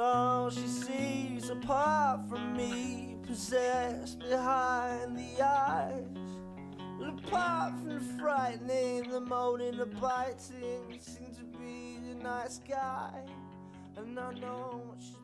All she sees apart from me, possessed behind the eyes. And apart from the frightening, the moaning, the biting, seems to be the night sky. And I know what she